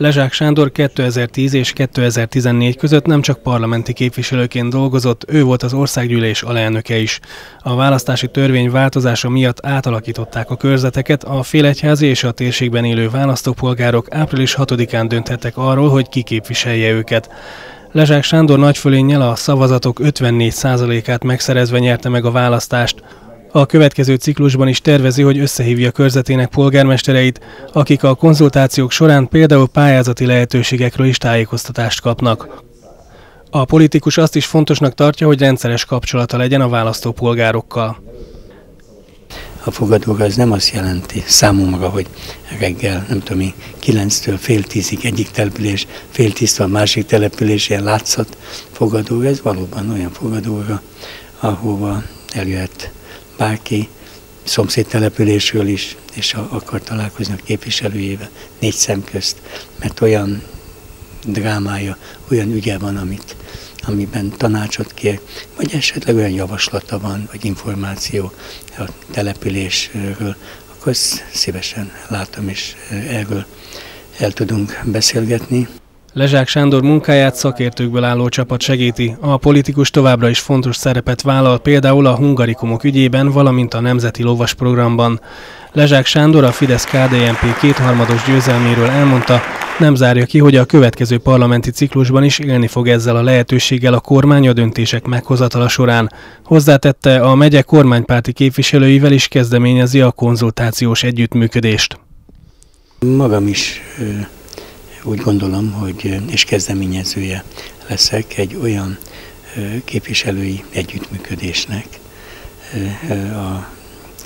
Lezsák Sándor 2010 és 2014 között nem csak parlamenti képviselőként dolgozott, ő volt az országgyűlés alelnöke is. A választási törvény változása miatt átalakították a körzeteket, a félegyházi és a térségben élő választópolgárok április 6-án dönthettek arról, hogy ki képviselje őket. Lezsák Sándor nagyfölénnyel a szavazatok 54%-át megszerezve nyerte meg a választást. A következő ciklusban is tervezi, hogy összehívja körzetének polgármestereit, akik a konzultációk során például pályázati lehetőségekről is tájékoztatást kapnak. A politikus azt is fontosnak tartja, hogy rendszeres kapcsolata legyen a választópolgárokkal. A fogadó az nem azt jelenti számomra, hogy reggel, nem tudom én, 9-től fél tízig egyik település, fél tíztől a másik település, ilyen látszat fogadó, ez valóban olyan fogadóra, ahova eljöhet bárki szomszédtelepülésről is, és akar találkozni a képviselőjével négy szem közt, mert olyan drámája, olyan ügye van, amit, amiben tanácsot kér, vagy esetleg olyan javaslata van, vagy információ a településről, akkor szívesen látom, és erről el tudunk beszélgetni. Lezsák Sándor munkáját szakértőkből álló csapat segíti. A politikus továbbra is fontos szerepet vállal például a hungarikumok ügyében, valamint a Nemzeti Lovas programban. Lezsák Sándor a Fidesz-KDNP kétharmados győzelméről elmondta, nem zárja ki, hogy a következő parlamenti ciklusban is élni fog ezzel a lehetőséggel a kormány a döntések meghozatala során. Hozzátette, a megye kormánypárti képviselőivel is kezdeményezi a konzultációs együttműködést. Magam is úgy gondolom, hogy és kezdeményezője leszek egy olyan képviselői együttműködésnek a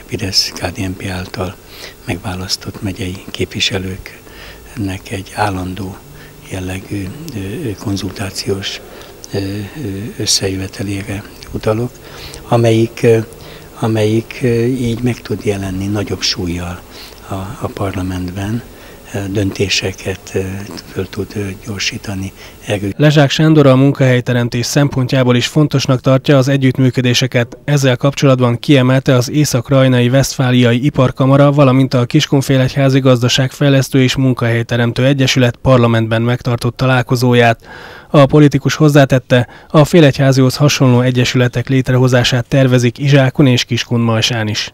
Fidesz KDNP által megválasztott megyei képviselőknek egy állandó jellegű konzultációs összejövetelére utalok, amelyik, amelyik így meg tud jelenni nagyobb súlyjal a, a parlamentben, döntéseket föl tud gyorsítani. Lezsák Sándor a munkahelyteremtés szempontjából is fontosnak tartja az együttműködéseket. Ezzel kapcsolatban kiemelte az Észak-Rajnai Vesztfáliai Iparkamara, valamint a Kiskunfélegyházi Gazdaságfejlesztő és Munkahelyteremtő Egyesület parlamentben megtartott találkozóját. A politikus hozzátette, a Félegyházihoz hasonló egyesületek létrehozását tervezik Izsákon és Kiskunmajsán is.